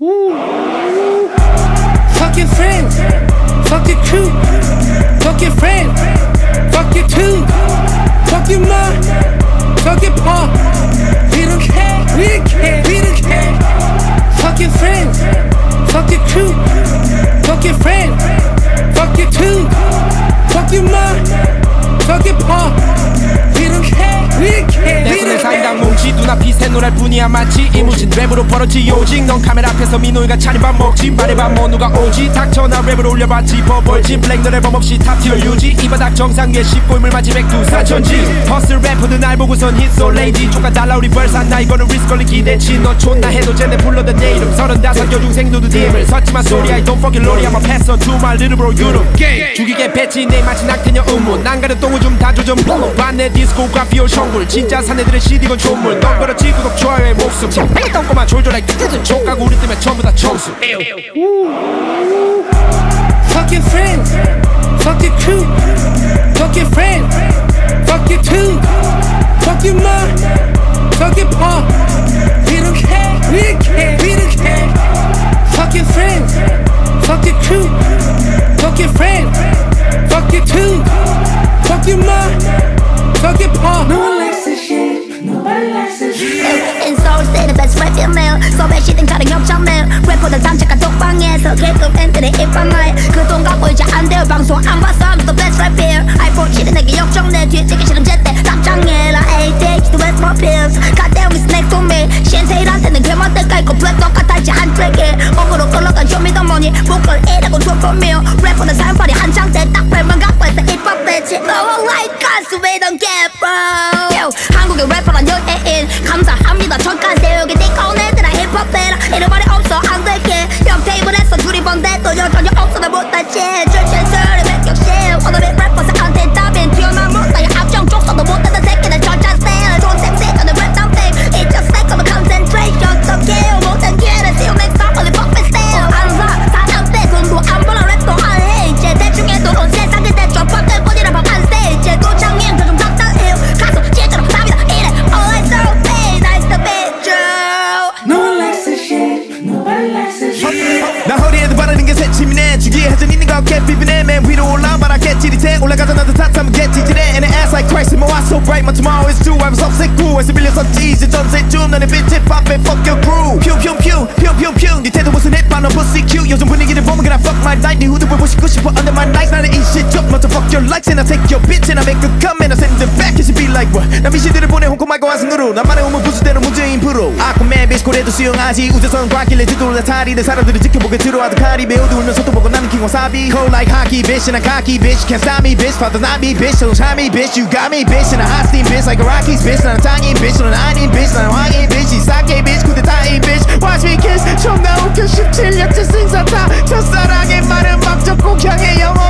Fuck your friends, fuck your crew, fuck your friend, fuck your two, fuck your mom, fuck your pa. We don't care, we don't care, we don't care. Fuck your friends, fuck your crew, fuck your friend, fuck your two, fuck your mom, fuck your pa. We don't care, we don't care, 뭉치 눈앞이 새노랄 뿐이야 마치 이무진 랩으로 벌어지 오직 넌 카메라 앞에서 민호이가 차림밥 먹지 말해봐 뭐 누가 오지 닥쳐 나 랩을 올려봐 짚어벌지 블랙 너의 범 없이 탑티어 유지 이 바닥 정상에 씹골물 마치 백두산 천지 허슬 래퍼들 날 보고선 hit소 레이디 조카 달라 우리 벌산 나 이거는 리스크 걸린 기대치 너 촌나 해도 쟤네 불러던 내 이름 서른다섯 여중생 누드 팀을 섰지만 소리 I don't fucking lorry I'm a passer to my little bro 유럽 죽이게 배치 내 마치 낙태녀 음모. 난가는 똥을 좀 다줘 좀 반내 디스코그라피오 성불 진짜 사내들의 시디건 촌물 넌 그렇지 구독 좋아요의 목숨 이 똥꼬만 졸졸하게 뜯은 족가고 우리 때문에 전부 다 청수 Fuck your friends, fuck your crew, fuck your friend, fuck your two, fuck your mom, fuck your pa. We don't care, we don't care, we don't care. Fuck your friends, fuck your crew, fuck your friend, fuck your two, fuck your mom, 래퍼들 잠자가 독방에서 개급 팬들의 입방말 그돈 갖고 이제 안 돼요. 방송 안 봤어 I'm the best rap here. 아이폰 7은 내게 역정 내 뒤에 찍기 싫은 제때 답장해라. 에이 take the west pills. Goddamn it's next to me. 신세일한테는 괴물대가 있고 블랙 똑같았지 한 트랙에. 억으로 끌러간 쇼미더머니 보컬 A라고 조건미요 래퍼는 사연팔이 한창 때딱 뱀만 갖고 해서 입법 대치. Oh my god so we don't get bro 한국의 래퍼란 연예인 감사합니다. 전까지 여기 니꺼 upset cool 에서 빌려섰지 이제 전세쯤 너네 빛에 팝에 fuck your crew 퓨퓨퓨 퓨퓨퓨 네 태도 무슨 힙한 너 pussy cute 요즘 분위기를 보면 그냥 fuck my life 네 후드 보고 싶고 싶어 under my nights 나는 이 shit 좀 먼저 fuck your likes and I take your bitch and I make a comment I send 홍콩 말고 완승으로 나만의 오면 부수대로 문제인 프로 아쿠맨 비스코레도 수영하지 우주선 과길래 뒤돌아 타리는 사람들이 지켜보게 들어와도 카리 배우도 울면서 또 보고 나는 wasabi Cold like hockey bitch and I cocky bitch Can't stop me bitch father not me bitch don't try me bitch You got me bitch and a hot steam bitch like a Rockies bitch 나는 땅인 bitch 너는 아닌 bitch 나는 왕인 bitch 이 싸게 bitch 쿠데타인 bitch Watch me kiss 존나 웃겨 17년째 생사타 첫사랑의 말은 막 적고 향해 영어 강사